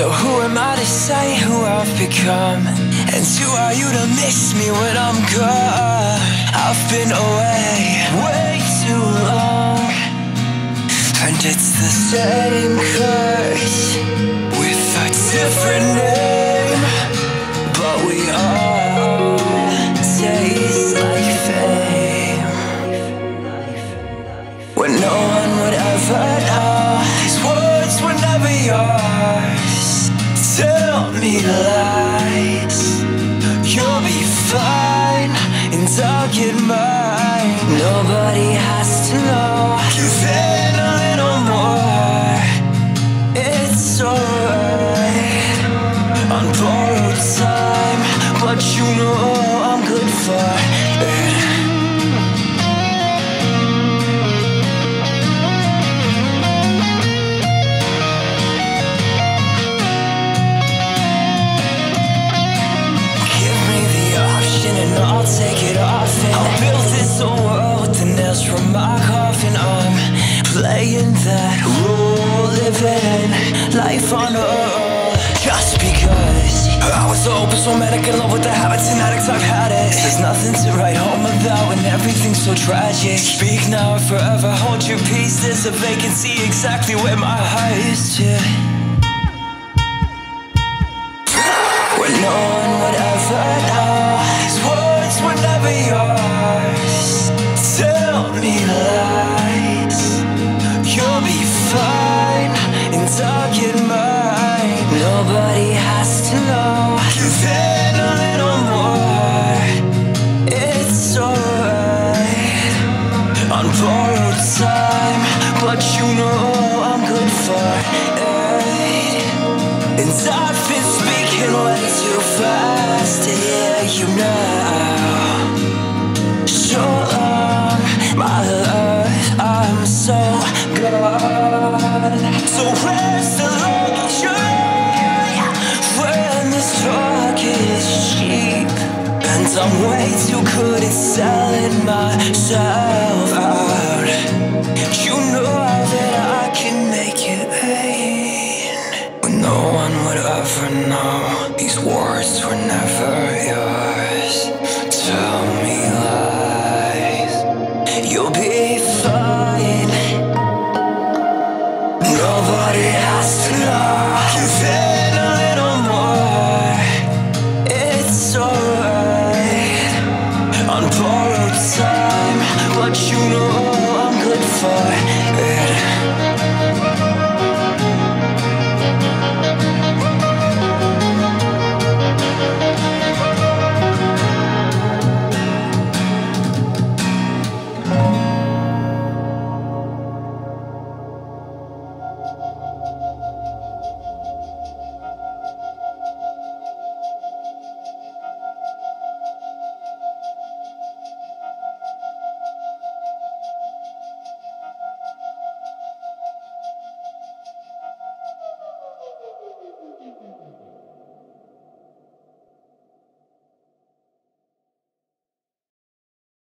So who am I to say who I've become? And who are you to miss me when I'm gone? I've been away way too long And it's the same curse With a different Lies You'll be fine And I'll get mine Nobody has to know I'll build this world with the nails from my coffin. I'm playing that role, living life on earth Just because I was open, so manic in love with the habits and addicts I've had it. There's nothing to write home about when everything's so tragic. Speak now or forever hold your peace. There's a vacancy exactly where my heart is to when no But you know I'm good for it and I've been speaking way too fast to hear you now. Long, my love, I'm so gone. So where's the luxury And I'm way too good at selling myself. Out. You know that I can make it rain. When no one would ever know. These words were never yours. Tell me lies. You'll be fine. Nobody has to know on borrowed time. What you know I'm good for.